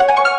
you.